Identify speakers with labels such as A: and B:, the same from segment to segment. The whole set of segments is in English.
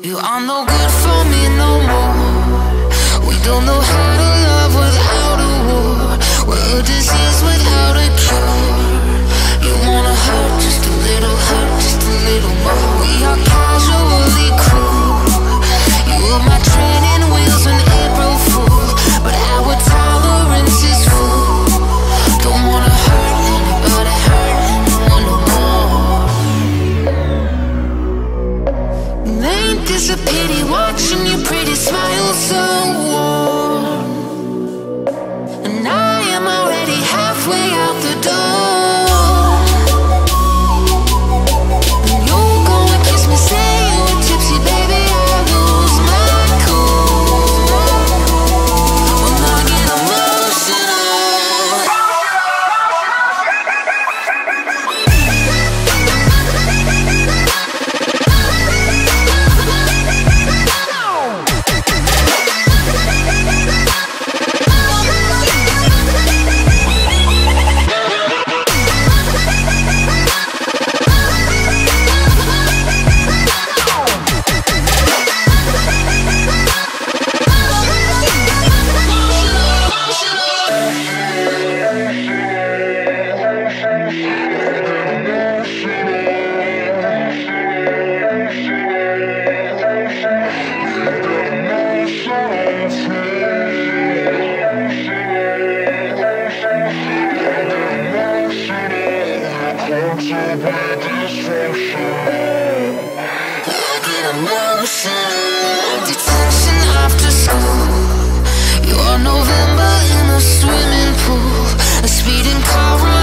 A: You are no good for me no more. We don't know how to love without a war. We're a disease without a cure. You wanna hurt just a little, hurt just a little more. We are casual. a swimming pool, a speeding car.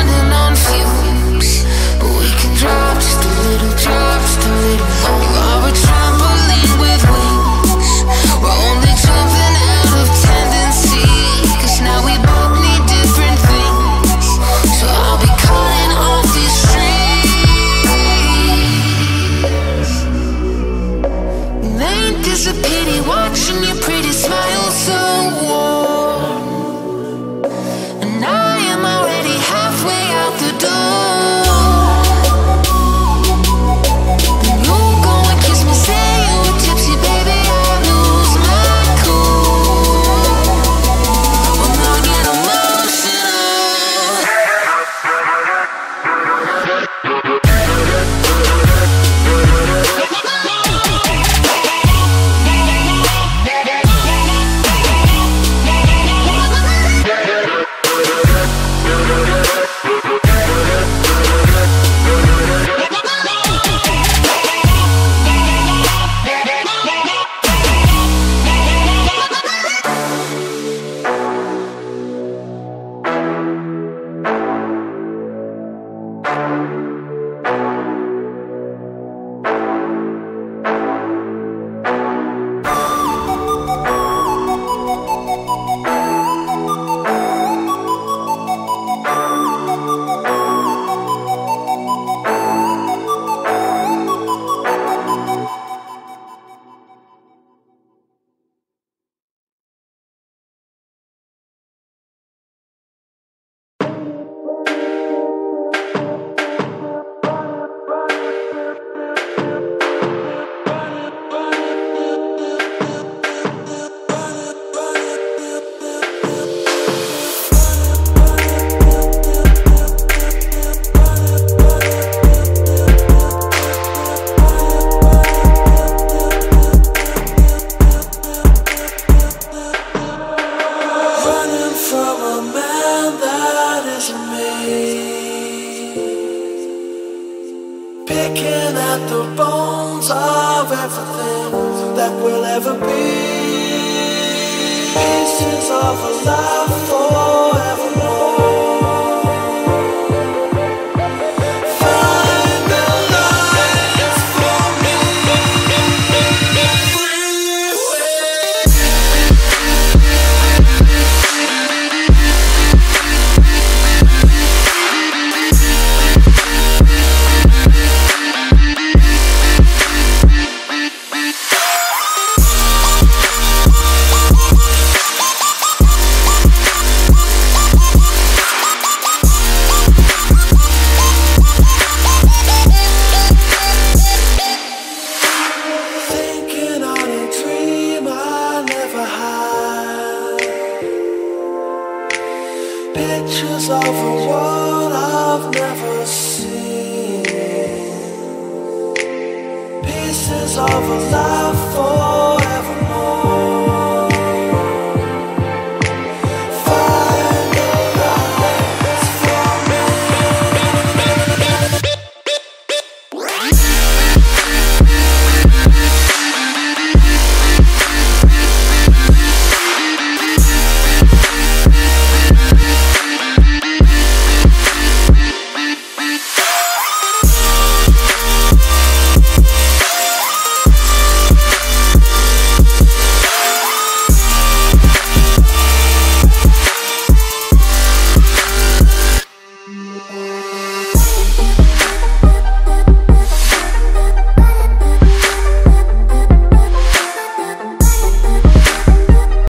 A: time for things
B: that will ever be. Pieces of a love for.